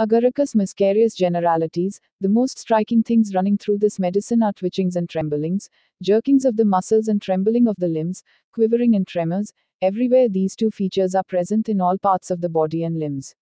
Agaricus muscarius generalities, the most striking things running through this medicine are twitchings and tremblings, jerkings of the muscles and trembling of the limbs, quivering and tremors, everywhere these two features are present in all parts of the body and limbs.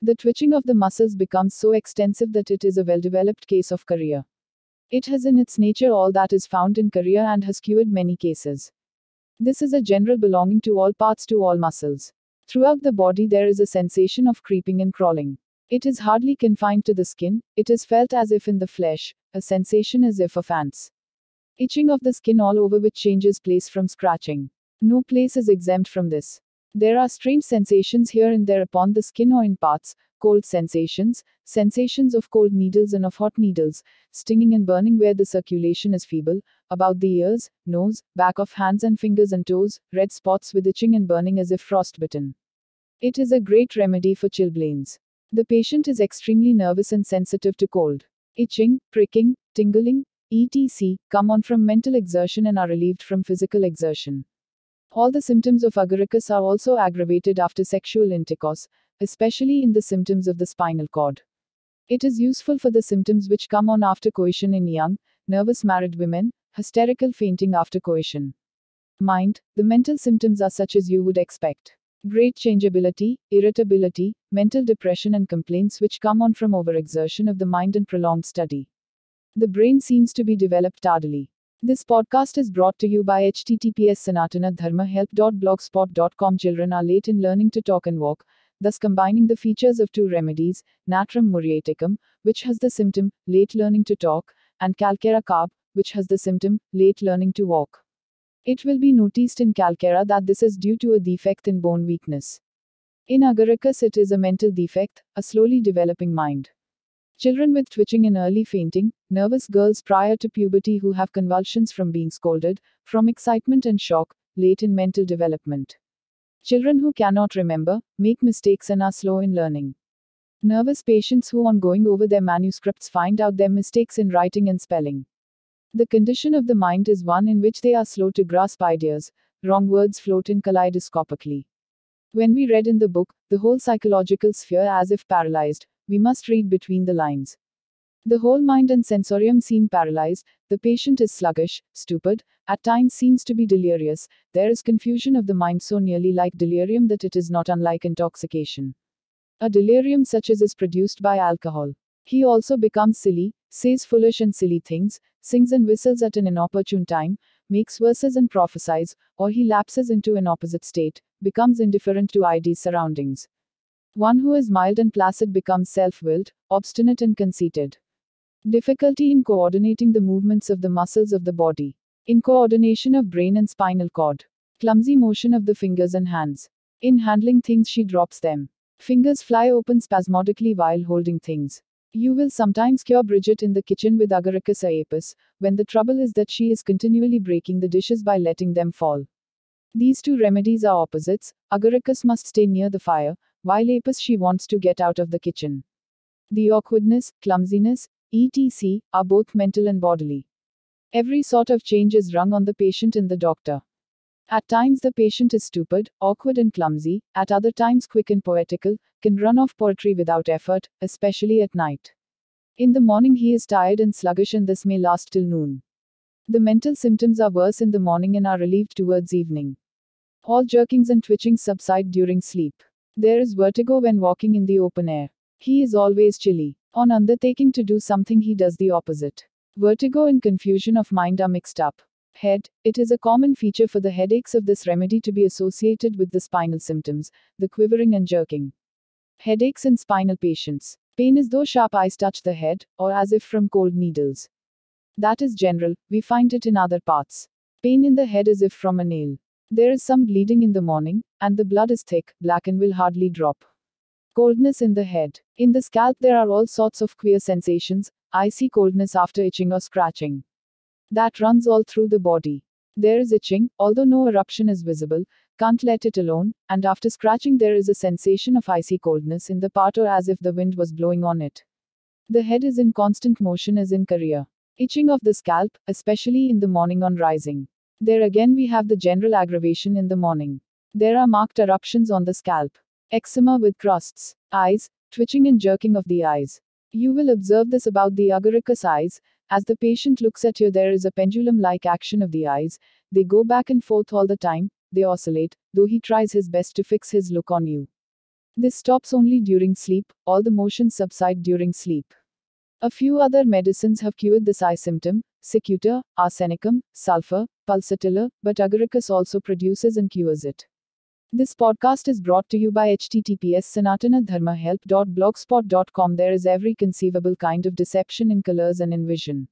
The twitching of the muscles becomes so extensive that it is a well developed case of chorea. It has in its nature all that is found in chorea and has cured many cases. This is a general belonging to all parts to all muscles. Throughout the body there is a sensation of creeping and crawling. It is hardly confined to the skin, it is felt as if in the flesh, a sensation as if of ants. Itching of the skin all over which changes place from scratching. No place is exempt from this. There are strange sensations here and there upon the skin or in parts, cold sensations, sensations of cold needles and of hot needles, stinging and burning where the circulation is feeble, about the ears, nose, back of hands and fingers and toes, red spots with itching and burning as if frostbitten. It is a great remedy for chilblains. The patient is extremely nervous and sensitive to cold. Itching, pricking, tingling, etc. come on from mental exertion and are relieved from physical exertion. All the symptoms of agaricus are also aggravated after sexual intercourse, especially in the symptoms of the spinal cord. It is useful for the symptoms which come on after coition in young, nervous married women, hysterical fainting after coition. Mind, the mental symptoms are such as you would expect. Great changeability, irritability, mental depression, and complaints which come on from overexertion of the mind and prolonged study. The brain seems to be developed tardily. This podcast is brought to you by https sanatanadharmahelp.blogspot.com. Children are late in learning to talk and walk, thus combining the features of two remedies, Natrum muriaticum, which has the symptom, late learning to talk, and Calcarea carb, which has the symptom, late learning to walk. It will be noticed in calcarea that this is due to a defect in bone weakness. In agaricus, it is a mental defect, a slowly developing mind. Children with twitching and early fainting, nervous girls prior to puberty who have convulsions from being scolded, from excitement and shock, late in mental development. Children who cannot remember, make mistakes and are slow in learning. Nervous patients who, on going over their manuscripts, find out their mistakes in writing and spelling. The condition of the mind is one in which they are slow to grasp ideas, wrong words float in kaleidoscopically. When we read in the book, the whole psychological sphere as if paralyzed, we must read between the lines. The whole mind and sensorium seem paralyzed, the patient is sluggish, stupid, at times seems to be delirious, there is confusion of the mind so nearly like delirium that it is not unlike intoxication. A delirium such as is produced by alcohol. He also becomes silly, says foolish and silly things, sings and whistles at an inopportune time, makes verses and prophesies, or he lapses into an opposite state, becomes indifferent to ideal surroundings. One who is mild and placid becomes self willed, obstinate, and conceited. Difficulty in coordinating the movements of the muscles of the body. In coordination of brain and spinal cord. Clumsy motion of the fingers and hands. In handling things, she drops them. Fingers fly open spasmodically while holding things. You will sometimes cure Bridget in the kitchen with Agaricus Apis, when the trouble is that she is continually breaking the dishes by letting them fall. These two remedies are opposites. Agaricus must stay near the fire, while Apis she wants to get out of the kitchen. The awkwardness, clumsiness, etc., are both mental and bodily. Every sort of change is rung on the patient and the doctor. At times the patient is stupid, awkward, and clumsy, at other times quick and poetical, can run off poetry without effort, especially at night. In the morning he is tired and sluggish, and this may last till noon. The mental symptoms are worse in the morning and are relieved towards evening. All jerkings and twitchings subside during sleep. There is vertigo when walking in the open air. He is always chilly. On undertaking to do something, he does the opposite. Vertigo and confusion of mind are mixed up head, it is a common feature for the headaches of this remedy to be associated with the spinal symptoms, the quivering and jerking. Headaches in spinal patients. Pain as though sharp eyes touch the head, or as if from cold needles. That is general, we find it in other parts. Pain in the head as if from a nail. There is some bleeding in the morning, and the blood is thick, black, and will hardly drop. Coldness in the head. In the scalp, there are all sorts of queer sensations icy coldness after itching or scratching that runs all through the body. There is itching, although no eruption is visible, can't let it alone, and after scratching, there is a sensation of icy coldness in the part or as if the wind was blowing on it. The head is in constant motion as in chorea. Itching of the scalp, especially in the morning on rising. There again we have the general aggravation in the morning. There are marked eruptions on the scalp. Eczema with crusts. Eyes, twitching and jerking of the eyes. You will observe this about the agaricus eyes. As the patient looks at you, there is a pendulum like action of the eyes. They go back and forth all the time, they oscillate, though he tries his best to fix his look on you. This stops only during sleep, all the motions subside during sleep. A few other medicines have cured this eye symptom cicuta, arsenicum, sulfur, pulsatilla, but agaricus also produces and cures it. This podcast is brought to you by https sanatanadharmahelp.blogspot.com. There is every conceivable kind of deception in colors and in vision.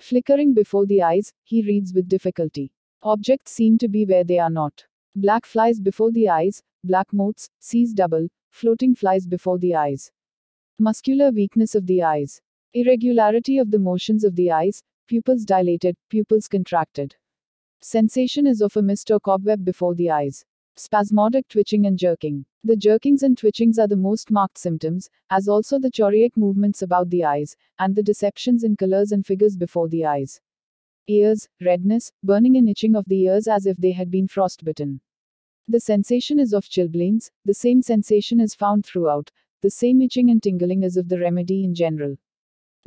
Flickering before the eyes, he reads with difficulty. Objects seem to be where they are not. Black flies before the eyes, black motes, sees double, floating flies before the eyes. Muscular weakness of the eyes. Irregularity of the motions of the eyes, pupils dilated, pupils contracted. Sensation is of a mist or cobweb before the eyes. Spasmodic twitching and jerking. The jerkings and twitchings are the most marked symptoms, as also the choreic movements about the eyes, and the deceptions in colors and figures before the eyes. Ears, redness, burning and itching of the ears as if they had been frostbitten. The sensation is of chilblains, the same sensation is found throughout, the same itching and tingling as of the remedy in general.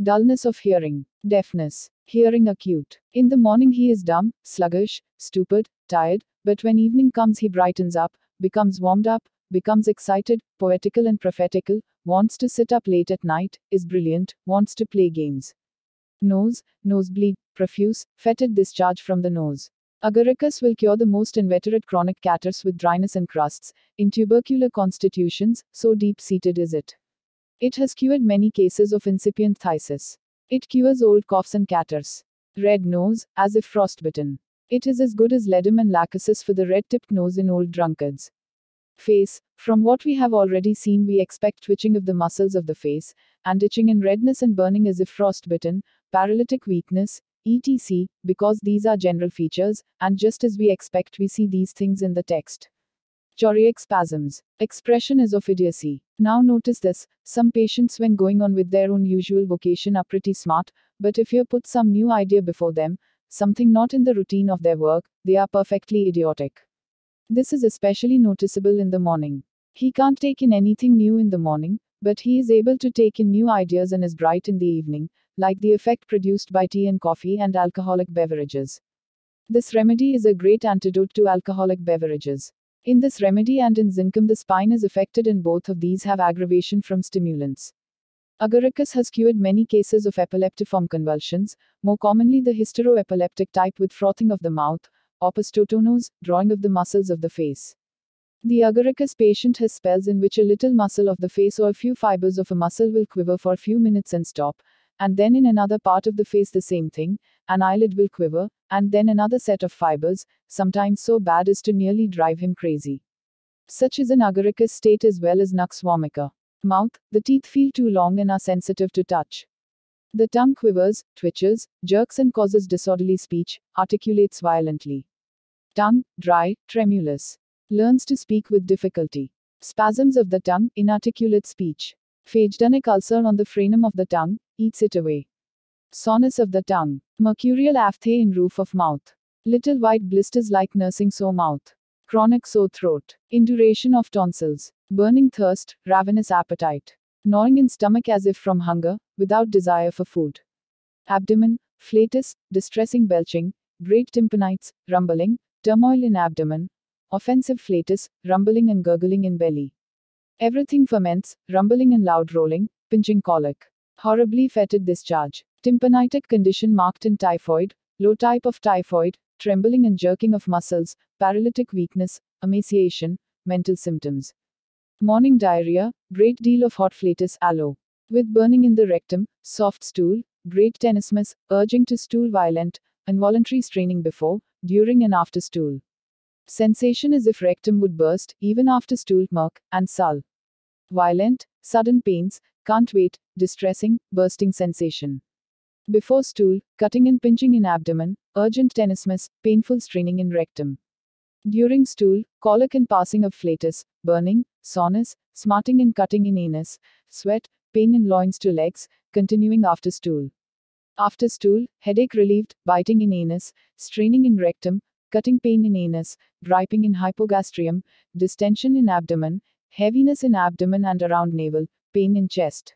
Dullness of hearing, deafness, hearing acute. In the morning he is dumb, sluggish, stupid, tired, but when evening comes he brightens up, becomes warmed up, becomes excited, poetical and prophetical, wants to sit up late at night, is brilliant, wants to play games. Nose, nosebleed, profuse, fetid discharge from the nose. Agaricus will cure the most inveterate chronic catarrhs with dryness and crusts, in tubercular constitutions, so deep seated is it. It has cured many cases of incipient phthisis. It cures old coughs and catarrhs. Red nose, as if frostbitten. It is as good as ledum and lachesis for the red tipped nose in old drunkards. Face. From what we have already seen, we expect twitching of the muscles of the face, and itching and redness and burning as if frostbitten, paralytic weakness, etc., because these are general features, and just as we expect, we see these things in the text. Choreic spasms. Expression is of idiocy. Now notice this some patients, when going on with their own usual vocation, are pretty smart, but if you put some new idea before them, something not in the routine of their work, they are perfectly idiotic. This is especially noticeable in the morning. He can't take in anything new in the morning, but he is able to take in new ideas and is bright in the evening, like the effect produced by tea and coffee and alcoholic beverages. This remedy is a great antidote to alcoholic beverages. In this remedy and in zincum, the spine is affected, and both of these have aggravation from stimulants. Agaricus has cured many cases of epileptiform convulsions, more commonly the hysteroepileptic type with frothing of the mouth, opisthotonos, drawing of the muscles of the face. The agaricus patient has spells in which a little muscle of the face or a few fibers of a muscle will quiver for a few minutes and stop, and then in another part of the face the same thing, an eyelid will quiver, and then another set of fibers, sometimes so bad as to nearly drive him crazy. Such is an agaricus state as well as nux vomica. Mouth, the teeth feel too long and are sensitive to touch. The tongue quivers, twitches, jerks and causes disorderly speech, articulates violently. Tongue, dry, tremulous. Learns to speak with difficulty. Spasms of the tongue, inarticulate speech. Phagedenic ulcer on the frenum of the tongue, eats it away. Soreness of the tongue. Mercurial aphthae in roof of mouth. Little white blisters like nursing sore mouth. Chronic sore throat. Induration of tonsils. Burning thirst, ravenous appetite. Gnawing in stomach as if from hunger, without desire for food. Abdomen, flatus, distressing belching, great tympanites, rumbling, turmoil in abdomen. Offensive flatus, rumbling and gurgling in belly. Everything ferments, rumbling and loud rolling, pinching colic. Horribly fetid discharge. Tympanitic condition marked in typhoid, low type of typhoid, trembling and jerking of muscles, paralytic weakness, emaciation, mental symptoms. Morning diarrhea, great deal of hot flatus aloe. With burning in the rectum, soft stool, great tenesmus, urging to stool violent, involuntary straining before, during and after stool. Sensation as if rectum would burst, even after stool, Merc, and sul. Violent, sudden pains, can't wait, distressing, bursting sensation. Before stool, cutting and pinching in abdomen, urgent tenesmus, painful straining in rectum. During stool, colic and passing of flatus, burning, soreness, smarting and cutting in anus, sweat, pain in loins to legs, continuing after stool. After stool, headache relieved, biting in anus, straining in rectum, cutting pain in anus, griping in hypogastrium, distension in abdomen, heaviness in abdomen and around navel, pain in chest.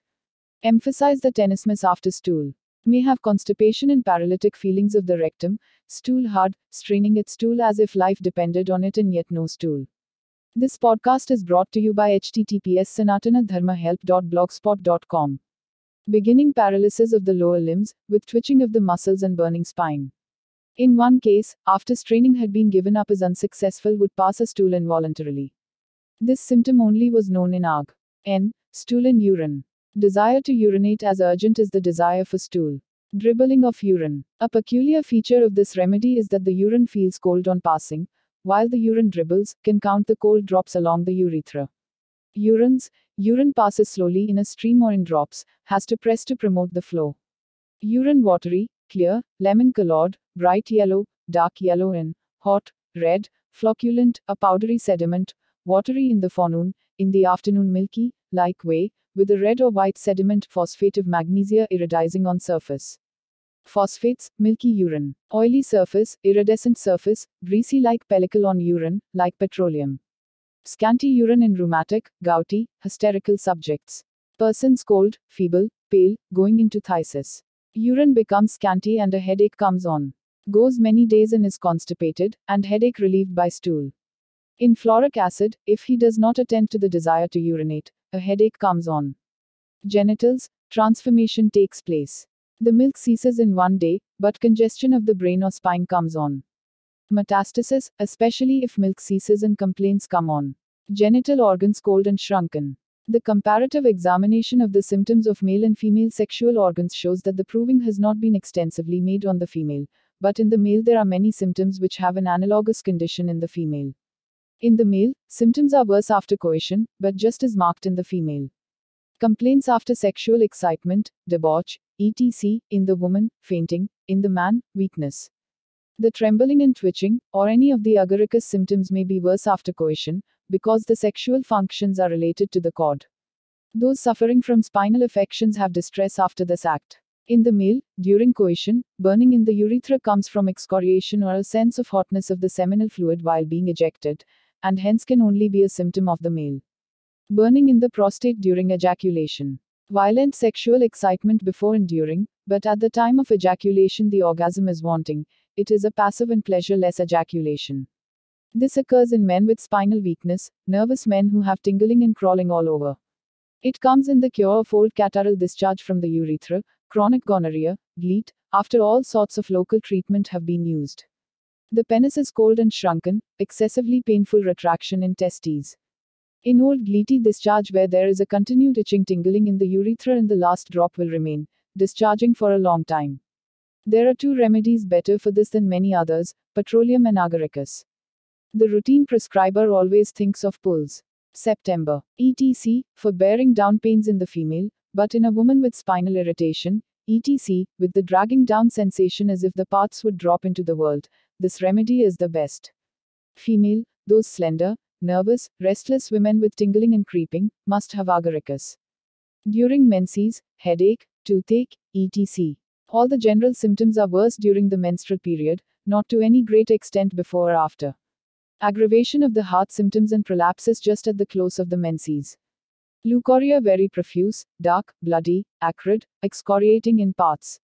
Emphasize the tenesmus after stool. May have constipation and paralytic feelings of the rectum, stool hard, straining its stool as if life depended on it and yet no stool. This podcast is brought to you by https sanatanadharmahelp.blogspot.com. Beginning paralysis of the lower limbs, with twitching of the muscles and burning spine. In one case, after straining had been given up as unsuccessful, would pass a stool involuntarily. This symptom only was known in AG. N. Stool and urine. Desire to urinate as urgent as the desire for stool. Dribbling of urine. A peculiar feature of this remedy is that the urine feels cold on passing, while the urine dribbles, can count the cold drops along the urethra. Urines, urine passes slowly in a stream or in drops, has to press to promote the flow. Urine watery, clear, lemon colored, bright yellow, dark yellow and hot, red, flocculent, a powdery sediment, watery in the forenoon, in the afternoon milky, like whey, with a red or white sediment phosphate of magnesia iridizing on surface. Phosphates, milky urine. Oily surface, iridescent surface, greasy like pellicle on urine, like petroleum. Scanty urine in rheumatic, gouty, hysterical subjects. Persons cold, feeble, pale, going into phthisis. Urine becomes scanty and a headache comes on. Goes many days and is constipated, and headache relieved by stool. In fluoric acid, if he does not attend to the desire to urinate, a headache comes on. Genitals, transformation takes place. The milk ceases in one day, but congestion of the brain or spine comes on. Metastasis, especially if milk ceases and complaints come on. Genital organs cold and shrunken. The comparative examination of the symptoms of male and female sexual organs shows that the proving has not been extensively made on the female, but in the male there are many symptoms which have an analogous condition in the female. In the male, symptoms are worse after coition, but just as marked in the female. Complaints after sexual excitement, debauch, etc., in the woman, fainting, in the man, weakness. The trembling and twitching, or any of the agaricus symptoms may be worse after coition, because the sexual functions are related to the cord. Those suffering from spinal affections have distress after this act. In the male, during coition, burning in the urethra comes from excoriation or a sense of hotness of the seminal fluid while being ejected, and hence can only be a symptom of the male. Burning in the prostate during ejaculation. Violent sexual excitement before and during, but at the time of ejaculation the orgasm is wanting, it is a passive and pleasureless ejaculation. This occurs in men with spinal weakness, nervous men who have tingling and crawling all over. It comes in the cure of old catarrhal discharge from the urethra, chronic gonorrhea, GLEET, after all sorts of local treatment have been used. The penis is cold and shrunken, excessively painful retraction in testes. In old gleety discharge where there is a continued itching tingling in the urethra and the last drop will remain, discharging for a long time. There are two remedies better for this than many others, petroleum and agaricus. The routine prescriber always thinks of pulls. September. ETC, for bearing down pains in the female, but in a woman with spinal irritation, ETC, with the dragging down sensation as if the parts would drop into the world, this remedy is the best. Female, those slender, nervous, restless women with tingling and creeping, must have agaricus. During menses, headache, toothache, etc. All the general symptoms are worse during the menstrual period, not to any great extent before or after. Aggravation of the heart symptoms and prolapses just at the close of the menses. Leukorrhea very profuse, dark, bloody, acrid, excoriating in parts.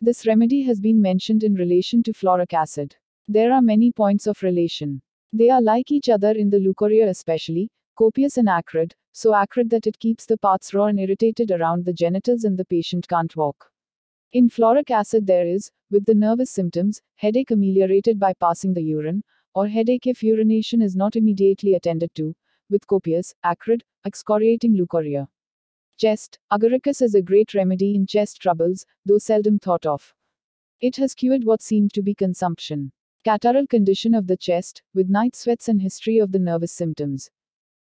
This remedy has been mentioned in relation to fluoric acid. There are many points of relation. They are like each other in the leukorrhea especially, copious and acrid, so acrid that it keeps the parts raw and irritated around the genitals and the patient can't walk. In fluoric acid there is, with the nervous symptoms, headache ameliorated by passing the urine, or headache if urination is not immediately attended to, with copious, acrid, excoriating leukorrhea. Chest, agaricus is a great remedy in chest troubles, though seldom thought of. It has cured what seemed to be consumption. Catarrhal condition of the chest, with night sweats and history of the nervous symptoms.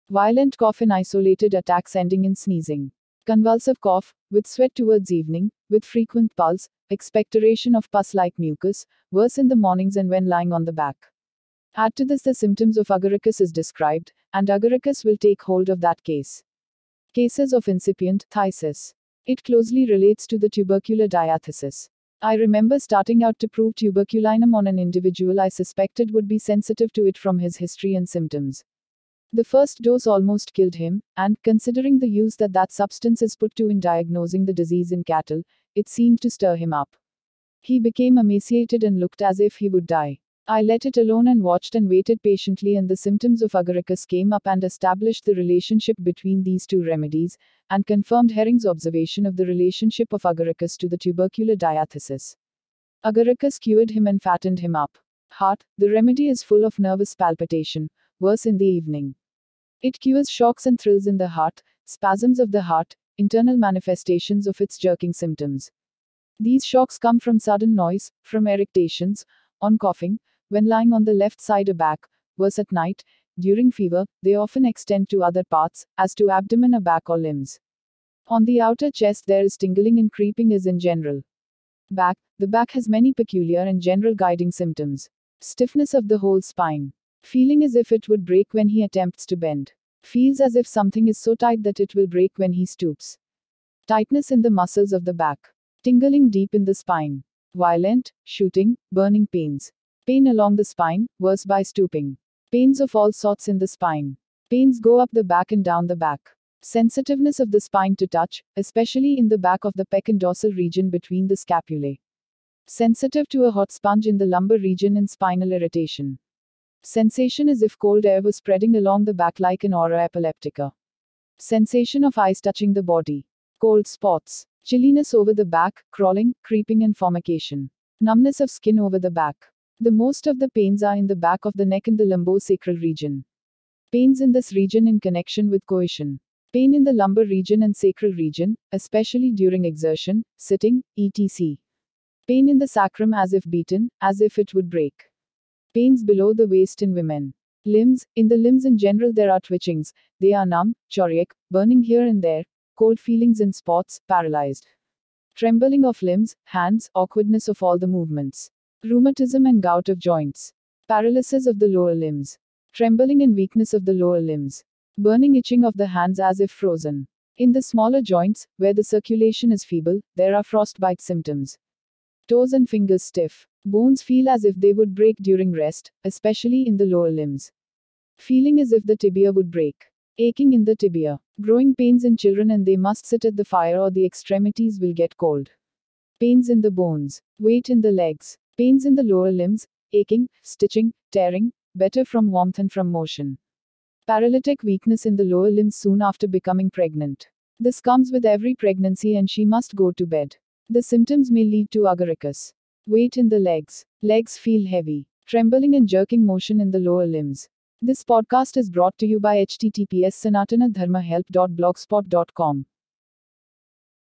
Violent cough and isolated attacks ending in sneezing. Convulsive cough, with sweat towards evening, with frequent pulse, expectoration of pus like mucus, worse in the mornings and when lying on the back. Add to this the symptoms of agaricus is described, and agaricus will take hold of that case. Cases of incipient phthisis. It closely relates to the tubercular diathesis. I remember starting out to prove tuberculinum on an individual I suspected would be sensitive to it from his history and symptoms. The first dose almost killed him, and, considering the use that that substance is put to in diagnosing the disease in cattle, it seemed to stir him up. He became emaciated and looked as if he would die. I let it alone and watched and waited patiently, and the symptoms of agaricus came up and established the relationship between these two remedies, and confirmed Hering's observation of the relationship of agaricus to the tubercular diathesis. Agaricus cured him and fattened him up. Heart, the remedy is full of nervous palpitation, worse in the evening. It cures shocks and thrills in the heart, spasms of the heart, internal manifestations of its jerking symptoms. These shocks come from sudden noise, from eructations, on coughing, when lying on the left side or back, worse at night, during fever, they often extend to other parts, as to abdomen or back or limbs. On the outer chest, there is tingling and creeping as in general. Back, the back has many peculiar and general guiding symptoms. Stiffness of the whole spine. Feeling as if it would break when he attempts to bend. Feels as if something is so tight that it will break when he stoops. Tightness in the muscles of the back. Tingling deep in the spine. Violent, shooting, burning pains. Pain along the spine, worse by stooping. Pains of all sorts in the spine. Pains go up the back and down the back. Sensitiveness of the spine to touch, especially in the back of the pec and dorsal region between the scapulae. Sensitive to a hot sponge in the lumbar region and spinal irritation. Sensation as if cold air was spreading along the back like an aura epileptica. Sensation of eyes touching the body. Cold spots. Chilliness over the back, crawling, creeping, and formication. Numbness of skin over the back. The most of the pains are in the back of the neck and the lumbosacral region. Pains in this region in connection with coition. Pain in the lumbar region and sacral region, especially during exertion, sitting, etc. Pain in the sacrum as if beaten, as if it would break. Pains below the waist in women. Limbs, in the limbs in general there are twitchings, they are numb, choreic, burning here and there, cold feelings in spots, paralyzed. Trembling of limbs, hands, awkwardness of all the movements rheumatism and gout of joints, paralysis of the lower limbs, trembling and weakness of the lower limbs, burning itching of the hands as if frozen. In the smaller joints, where the circulation is feeble, there are frostbite symptoms. Toes and fingers stiff. Bones feel as if they would break during rest, especially in the lower limbs. Feeling as if the tibia would break. Aching in the tibia. Growing pains in children and they must sit at the fire or the extremities will get cold. Pains in the bones. Weight in the legs. Pains in the lower limbs, aching, stitching, tearing, better from warmth and from motion. Paralytic weakness in the lower limbs soon after becoming pregnant. This comes with every pregnancy and she must go to bed. The symptoms may lead to agaricus. Weight in the legs. Legs feel heavy. Trembling and jerking motion in the lower limbs. This podcast is brought to you by https sanatanadharmahelp.blogspot.com.